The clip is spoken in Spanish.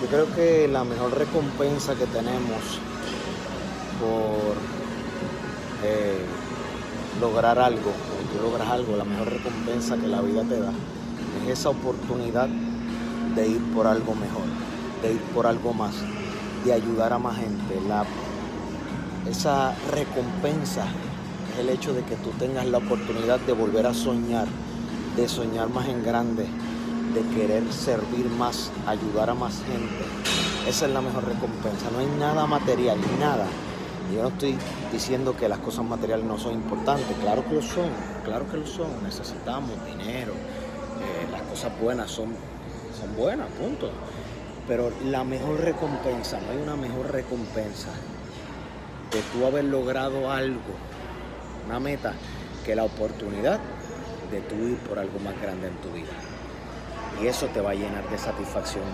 Yo creo que la mejor recompensa que tenemos por eh, lograr algo, cuando tú logras algo, la mejor recompensa que la vida te da es esa oportunidad de ir por algo mejor, de ir por algo más, de ayudar a más gente. La, esa recompensa es el hecho de que tú tengas la oportunidad de volver a soñar, de soñar más en grande, de querer servir más, ayudar a más gente. Esa es la mejor recompensa. No hay nada material, nada. Yo no estoy diciendo que las cosas materiales no son importantes, claro que lo son, claro que lo son. Necesitamos dinero, eh, las cosas buenas son, son buenas, punto. Pero la mejor recompensa, no hay una mejor recompensa de tú haber logrado algo, una meta, que la oportunidad de tú ir por algo más grande en tu vida y eso te va a llenar de satisfacción.